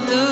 do